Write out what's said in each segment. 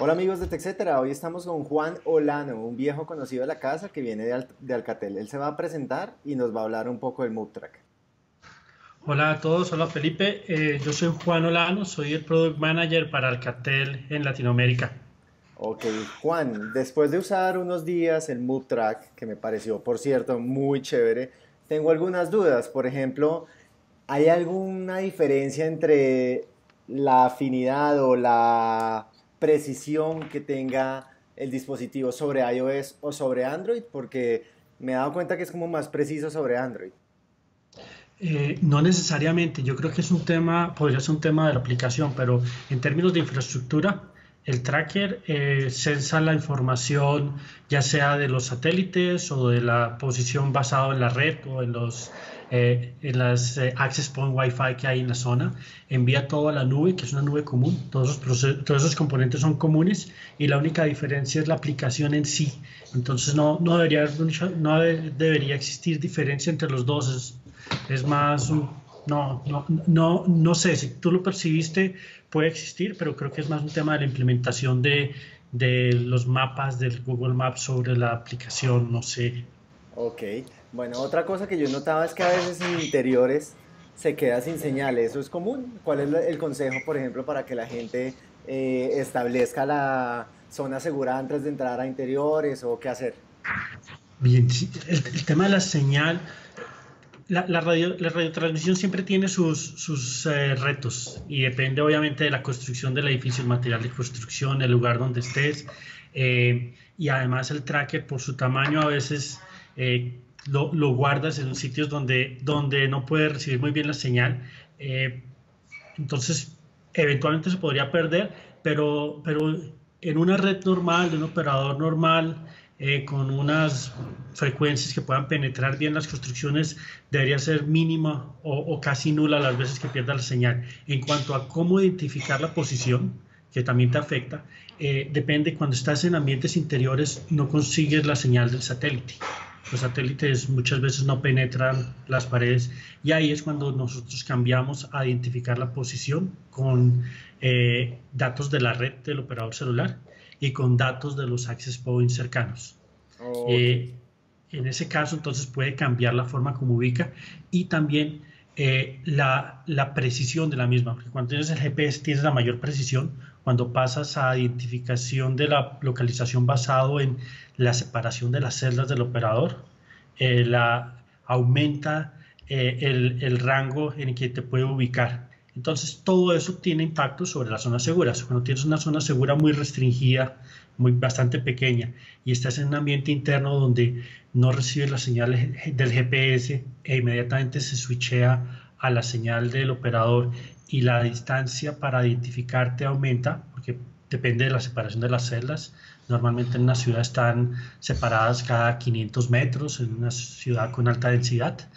Hola amigos de TechCetera, hoy estamos con Juan Olano, un viejo conocido de la casa que viene de, Alcatel. Él se va a presentar y nos va a hablar un poco del MoveTrack. Hola a todos, hola Felipe, eh, yo soy Juan Olano, soy el Product Manager para Alcatel en Latinoamérica. Ok, Juan, después de usar unos días el MoveTrack, que me pareció, por cierto, muy chévere, tengo algunas dudas. Por ejemplo, ¿hay alguna diferencia entre la afinidad o la precisión que tenga el dispositivo sobre iOS o sobre Android, porque me he dado cuenta que es como más preciso sobre Android. Eh, no necesariamente, yo creo que es un tema, podría ser un tema de la aplicación, pero en términos de infraestructura, el tracker eh, sensa la información ya sea de los satélites o de la posición basada en la red o en los eh, en las eh, access point Wi-Fi que hay en la zona, envía todo a la nube, que es una nube común, todos esos, todos esos componentes son comunes y la única diferencia es la aplicación en sí. Entonces no, no, debería, no debería existir diferencia entre los dos, es, es más, no, no, no, no sé, si tú lo percibiste puede existir, pero creo que es más un tema de la implementación de, de los mapas del Google Maps sobre la aplicación, no sé. Ok. Bueno, otra cosa que yo notaba es que a veces en interiores se queda sin señal. ¿Eso es común? ¿Cuál es el consejo, por ejemplo, para que la gente eh, establezca la zona segura antes de entrar a interiores o qué hacer? Bien, el, tema de la señal, la, radio, la radiotransmisión siempre tiene sus, sus eh, retos y depende obviamente de la construcción del edificio, el material de construcción, el lugar donde estés eh, y además el tracker por su tamaño a veces lo, guardas en sitios donde, donde no puede recibir muy bien la señal. Eh, entonces, eventualmente se podría perder, pero, pero en una red normal, de un operador normal, eh, con unas frecuencias que puedan penetrar bien las construcciones, debería ser mínima o, casi nula las veces que pierda la señal. En cuanto a cómo identificar la posición, que también te afecta, eh, depende cuando estás en ambientes interiores, no consigues la señal del satélite los satélites muchas veces no penetran las paredes y ahí es cuando nosotros cambiamos a identificar la posición con eh, datos de la red del operador celular y con datos de los access points cercanos. Eh, en ese caso entonces puede cambiar la forma como ubica y también eh, la, la, precisión de la misma, porque cuando tienes el GPS tienes la mayor precisión, cuando pasas a identificación de la localización basado en la separación de las celdas del operador, eh, la, aumenta eh, el, el, rango en el que te puede ubicar. Entonces todo eso tiene impacto sobre las zonas seguras. Cuando tienes una zona segura muy restringida, muy bastante pequeña, y estás en un ambiente interno donde no recibes las señales del GPS e inmediatamente se switchea a la señal del operador y la distancia para identificarte aumenta, porque depende de la separación de las celdas. Normalmente en una ciudad están separadas cada 500 metros, en una ciudad con alta densidad.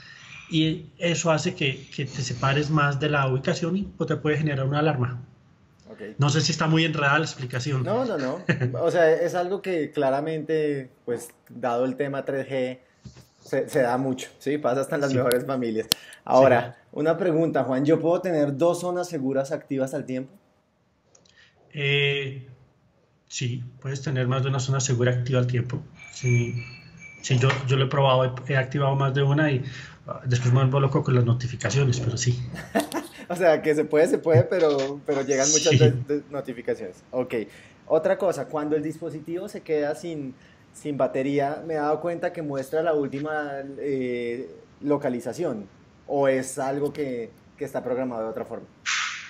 Y eso hace que, que te separes más de la ubicación y te puede generar una alarma. No sé si está muy enredada la explicación. No, no, no. O sea, es algo que claramente, pues, dado el tema 3G, se, da mucho, ¿sí? Pasa hasta en las mejores familias. Ahora, una pregunta, Juan, ¿yo puedo tener dos zonas seguras activas al tiempo? Eh, sí, puedes tener más de una zona segura activa al tiempo. Sí, sí yo, yo lo he probado, he, activado más de una y ah, después me vuelvo loco con las notificaciones, pero sí. o sea, que se puede, se puede, pero, pero llegan muchas notificaciones. Ok. Otra cosa, cuando el dispositivo se queda sin, sin batería, me he dado cuenta que muestra la última eh, localización. ¿O es algo que, que, está programado de otra forma?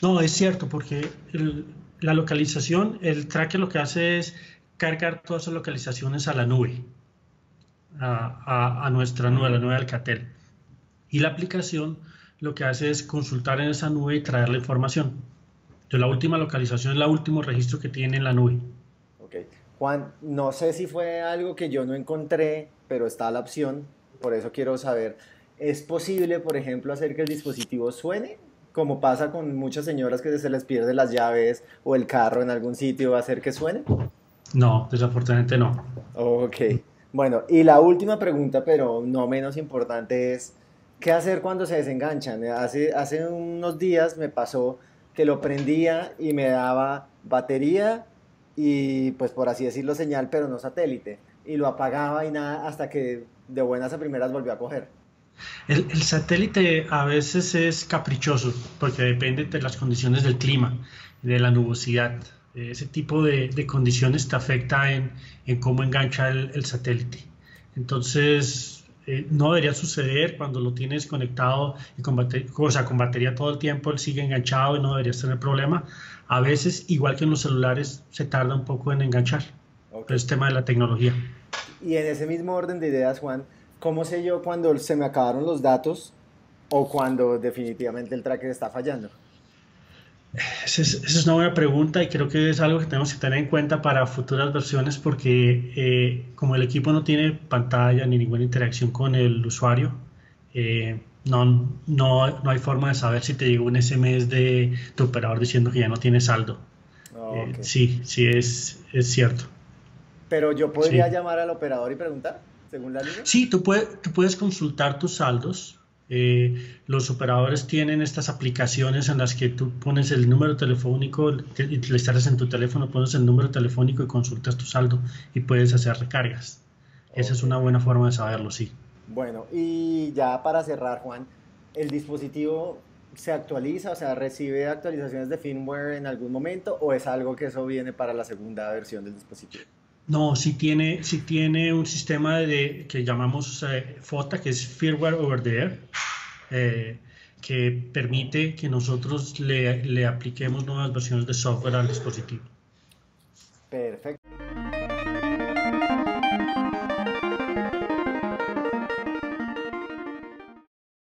No, es cierto, porque la localización, el tracker lo que hace es cargar todas esas localizaciones a la nube, a, a, nuestra nube, a la nube de Alcatel. Y la aplicación lo que hace es consultar en esa nube y traer la información. Entonces, la última localización es el último registro que tiene en la nube. Ok. Juan, no sé si fue algo que yo no encontré, pero está la opción, por eso quiero saber. ¿Es posible, por ejemplo, hacer que el dispositivo suene? Como pasa con muchas señoras que se les pierden las llaves o el carro en algún sitio, ¿hacer que suene? No, desafortunadamente no. Ok. Bueno, y la última pregunta, pero no menos importante, es ¿Qué hacer cuando se desenganchan? Hace, hace unos días me pasó que lo prendía y me daba batería y pues por así decirlo señal, pero no satélite. Y lo apagaba y nada hasta que de buenas a primeras volvió a coger. El, el, satélite a veces es caprichoso porque depende de las condiciones del clima, de la nubosidad. Ese tipo de, de condiciones te afecta en, en cómo engancha el, el satélite. Entonces, eh, no debería suceder cuando lo tienes conectado y con batería, o sea, con batería todo el tiempo, él sigue enganchado y no deberías tener problema. A veces, igual que en los celulares, se tarda un poco en enganchar. Okay. Pero es tema de la tecnología. Y en ese mismo orden de ideas, Juan, ¿cómo sé yo cuando se me acabaron los datos o cuando definitivamente el tracker está fallando? Esa es, esa es, una buena pregunta y creo que es algo que tenemos que tener en cuenta para futuras versiones porque eh, como el equipo no tiene pantalla ni ninguna interacción con el usuario, eh, no, no, no, hay forma de saber si te llegó un SMS de tu operador diciendo que ya no tiene saldo. Oh, okay. eh, sí, sí, es, es cierto. Pero yo podría sí. llamar al operador y preguntar, según la línea. Sí, tú, tú puedes consultar tus saldos. Eh, los operadores tienen estas aplicaciones en las que tú pones el número telefónico, te, le instalas en tu teléfono, pones el número telefónico y consultas tu saldo y puedes hacer recargas. Okay. Esa es una buena forma de saberlo, sí. Bueno, y ya para cerrar, Juan, ¿el dispositivo se actualiza, o sea, recibe actualizaciones de firmware en algún momento o es algo que eso viene para la segunda versión del dispositivo? No, sí tiene, sí tiene un sistema de, que llamamos eh, FOTA, que es Firmware Over the eh, que permite que nosotros le, le apliquemos nuevas versiones de software al dispositivo. Perfecto.